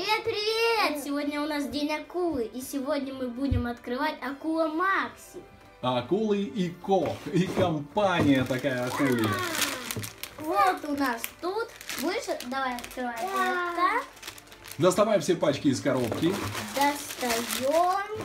Привет, привет! Сегодня у нас день акулы, и сегодня мы будем открывать акула Макси. Акулы и Ко, и компания такая акули. Вот у нас тут. Больше, давай открывай это. Доставай все пачки из коробки. Достаем.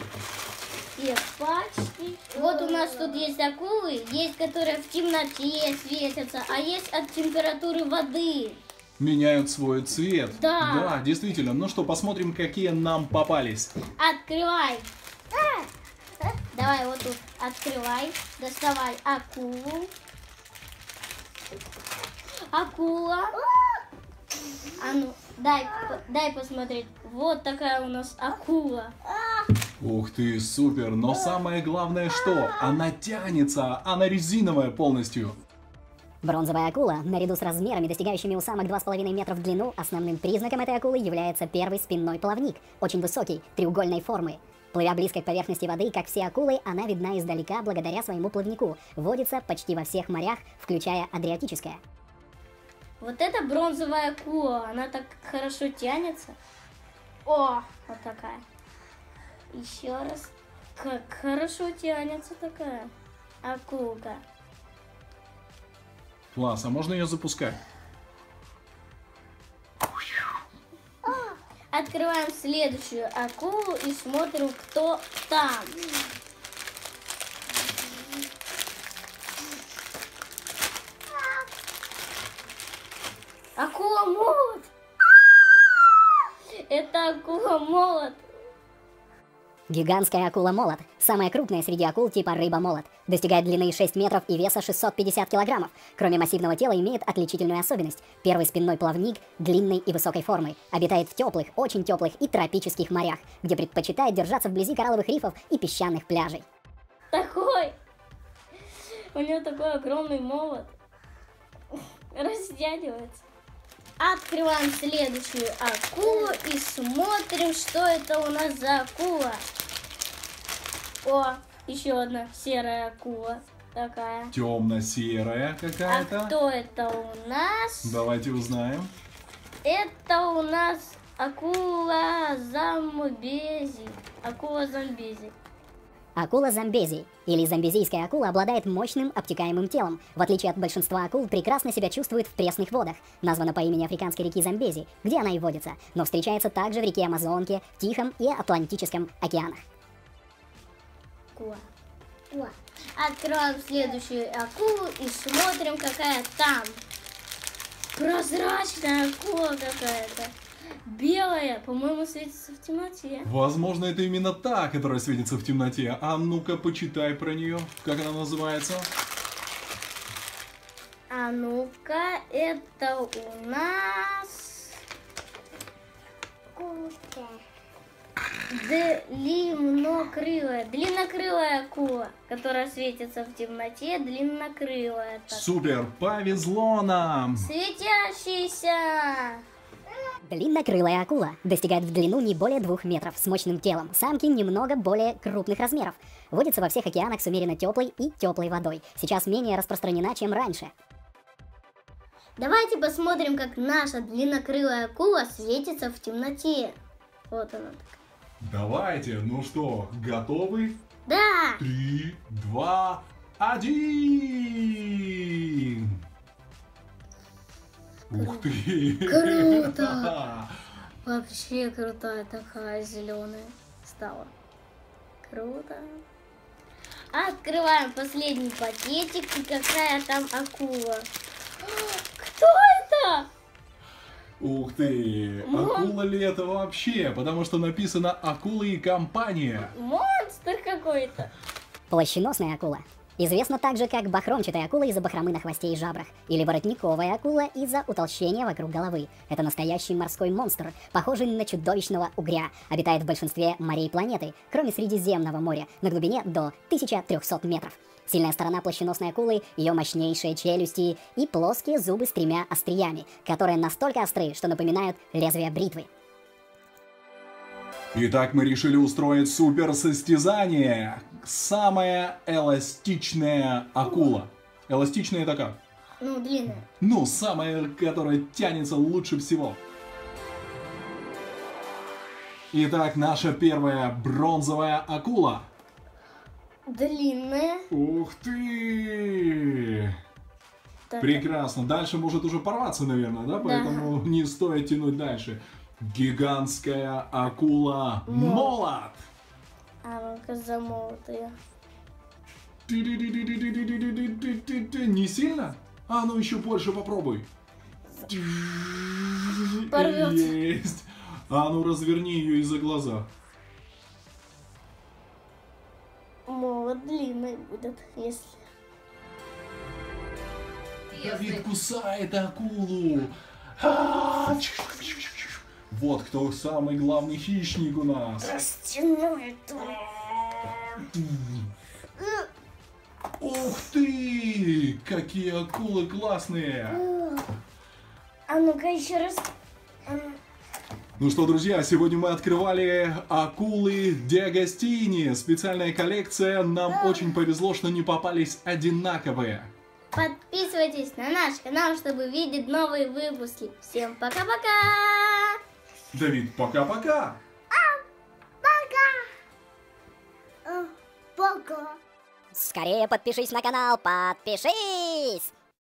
Все пачки. Вот у нас тут есть акулы, есть которые в темноте светятся, а есть от температуры воды. Меняют свой цвет. Да. Да, действительно. Ну что, посмотрим, какие нам попались. Открывай. Давай вот тут открывай, доставай акулу. Акула. А ну, дай, дай посмотреть. Вот такая у нас акула. Ух ты, супер. Но самое главное что? Она тянется, она резиновая полностью. Бронзовая акула, наряду с размерами, достигающими у самок 2,5 метра в длину, основным признаком этой акулы является первый спинной плавник, очень высокий, треугольной формы. Плывя близко к поверхности воды, как все акулы, она видна издалека благодаря своему плавнику. Водится почти во всех морях, включая Адриатическое. Вот это бронзовая акула. Она так хорошо тянется. О, вот такая. Еще раз. Как хорошо тянется такая акулка. Класс, а можно ее запускать? Открываем следующую акулу и смотрим, кто там. Акула молот. Это акула молот. Гигантская акула-молот, самая крупная среди акул типа рыба-молот, достигает длины 6 метров и веса 650 килограммов. Кроме массивного тела имеет отличительную особенность. Первый спинной плавник длинной и высокой формы, обитает в теплых, очень теплых и тропических морях, где предпочитает держаться вблизи коралловых рифов и песчаных пляжей. Такой. У него такой огромный молот. Растягивается. Открываем следующую акулу и смотрим, что это у нас за акула. О, еще одна серая акула. Такая. Темно-серая А какая-то. кто это у нас? Давайте узнаем. Это у нас акула замбези. Акула замбези. Акула замбези, или замбезийская акула, обладает мощным обтекаемым телом. В отличие от большинства акул, прекрасно себя чувствует в пресных водах. Названа по имени африканской реки Замбези, где она и водится, но встречается также в реке Амазонке, в Тихом и Атлантическом океанах. Открываем следующую акулу и смотрим, какая там. Прозрачная акула какая-то. Белая, по-моему, светится в темноте. Возможно, это именно та, которая светится в темноте. А ну-ка, почитай про нее. Как она называется? А ну-ка, это у нас... Длиннокрылая. Длиннокрылая акула, которая светится в темноте. Длиннокрылая. так. Супер, повезло нам! Светящийся. Длиннокрылая акула достигает в длину не более двух метров с мощным телом. Самки немного более крупных размеров. Водится во всех океанах с умеренно теплой и теплой водой. Сейчас менее распространена, чем раньше. Давайте посмотрим, как наша длиннокрылая акула светится в темноте. Вот она такая. Давайте, ну что, готовы? Да! Три, два, один! Ух ты! Круто! Вообще крутая такая зеленая стала. Круто. Открываем последний пакетик и какая там акула. Кто это? Ух ты! Акула ли это вообще? Потому что написано «Акула и компания». Монстр какой-то. Плащеносная акула. Известна также как бахромчатая акула из-за бахромы на хвосте и жабрах, или воротниковая акула из-за утолщения вокруг головы. Это настоящий морской монстр, похожий на чудовищного угря. Обитает в большинстве морей планеты, кроме Средиземного моря, на глубине до 1300 метров. Сильная сторона плащеносной акулы – ее мощнейшие челюсти и плоские зубы с тремя остриями, которые настолько остры, что напоминают лезвие бритвы. Итак, мы решили устроить супер состязание. Самая эластичная акула. Эластичная это как? Ну, длинная. Ну, самая, которая тянется лучше всего. Итак, наша первая бронзовая акула. Длинная. Ух ты! Так, Прекрасно. Дальше может уже порваться, наверное, да? Поэтому не стоит тянуть дальше. Гигантская акула молот. А ну-ка замолты. Не сильно? А ну еще больше попробуй. Порвет. Есть. А ну разверни ее из-за глаза. Молот длинный будет, если... Давид кусает акулу. А -а -а вот кто самый главный хищник у нас. Растяну эту. Ух ты! Какие акулы классные! А ну-ка еще раз. А ну. Ну что, друзья, сегодня мы открывали акулы Диагостини. Специальная коллекция. Нам очень повезло, что не попались одинаковые. Подписывайтесь на наш канал, чтобы видеть новые выпуски. Всем пока-пока! Давид, пока-пока! Пока! Скорее подпишись на канал, подпишись!